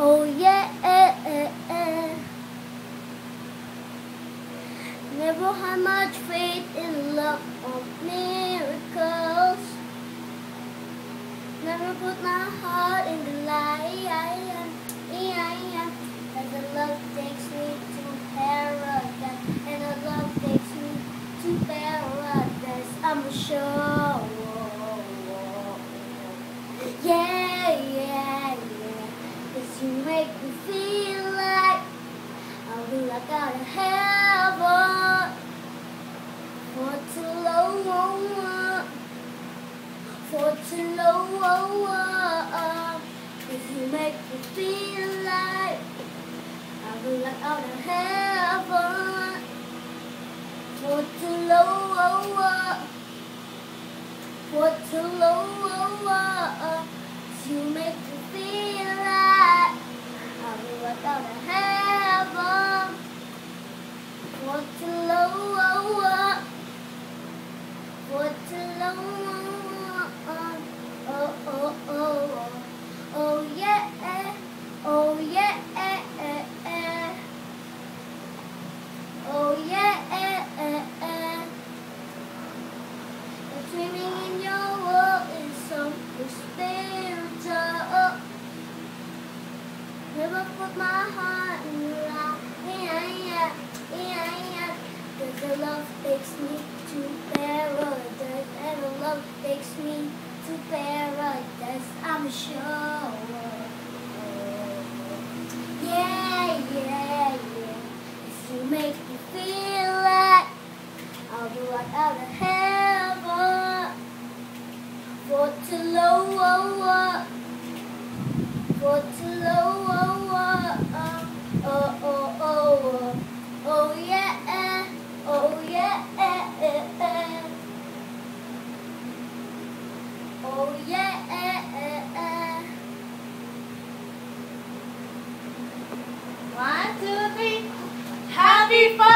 Oh yeah. Eh, eh, eh. Never had much faith in luck or miracles. Never put my heart in the lion. As the love takes me to paradise, and the love takes me to paradise. I'm sure. You make me feel like I'll be like out of heaven. For too long, for too long. Cause you make me feel like I'll be like out of heaven. For too long, for too long. Be like Never put my heart in eye, yeah, yeah, yeah. Cause the love takes me to paradise, and the love takes me to paradise, I'm sure. Yeah, yeah, yeah. If you make me feel like I'll be like out of heaven. For too low, for too low, oh, oh, oh, oh, oh, yeah, oh, yeah. Oh yeah. Happy